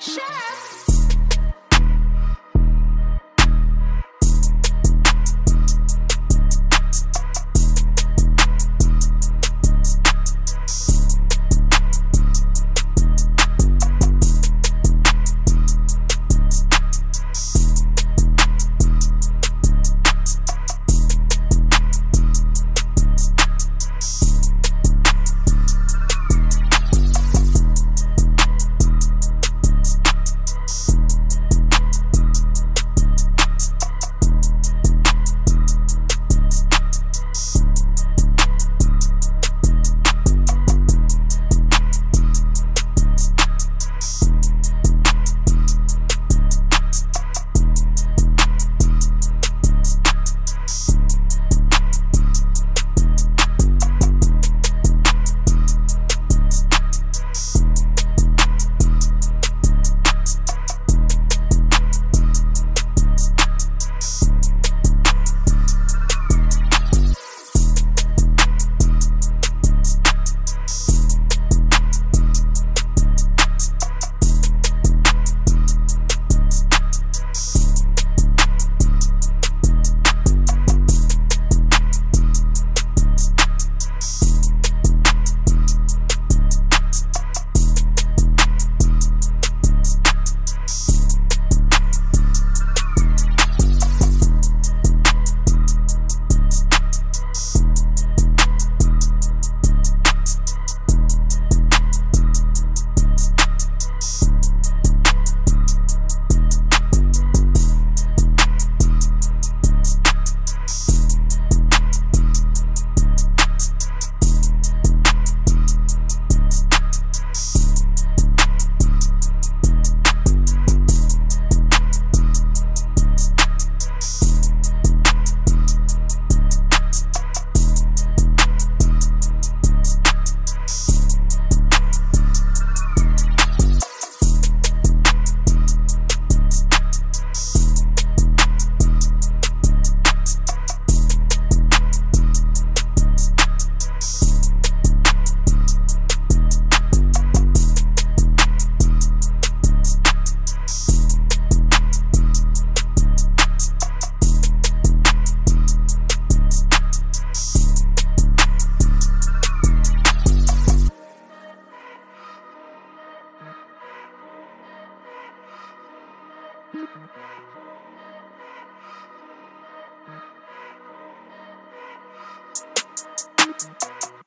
Chef. Thank you.